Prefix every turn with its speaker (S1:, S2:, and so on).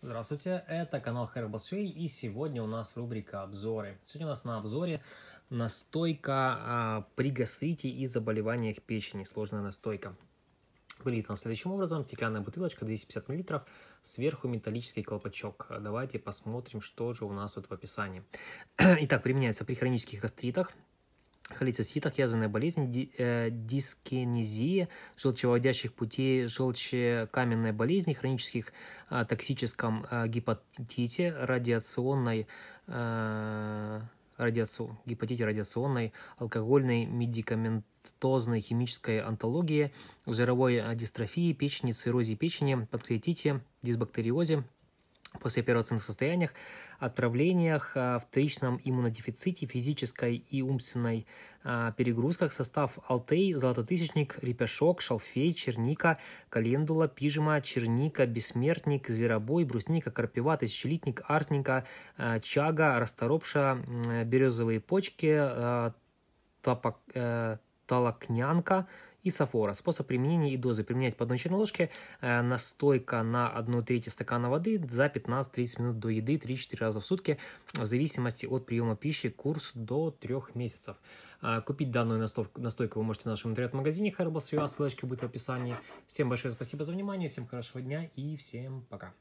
S1: Здравствуйте, это канал Herbal Sway, и сегодня у нас рубрика обзоры. Сегодня у нас на обзоре настойка а, при гастрите и заболеваниях печени, сложная настойка. Выглядит она следующим образом. Стеклянная бутылочка 250 мл, сверху металлический колпачок. Давайте посмотрим, что же у нас тут в описании. Итак, применяется при хронических гастритах, холециститах, язвенная болезнь, э, дискинезия, желчевыводящих путей, желчекаменной болезни, хронических э, токсическом э, гепатите, радиационной э, гепатите радиационной, алкогольной, медикаментозной, химической онтологии, жировой дистрофии печени, циррозе печени, панкреатите, дисбактериозе, послеоперационных состояниях, отравлениях, а, вторичном иммунодефиците, физической и умственной а, перегрузках, состав алтей, золототысячник, репешок, шалфей, черника, календула, пижма, черника, бессмертник, зверобой, брусника, карпива, тысячелитник, артника, а, чага, расторопша, березовые почки, тапок, э, толокнянка, и сафора. Способ применения и дозы. Применять по одной чайной ложке э, настойка на 1 треть стакана воды за 15-30 минут до еды 3-4 раза в сутки в зависимости от приема пищи курс до 3 месяцев. Э, купить данную настойку, настойку вы можете в нашем интернет-магазине Herbal ссылочка будет в описании. Всем большое спасибо за внимание, всем хорошего дня и всем пока.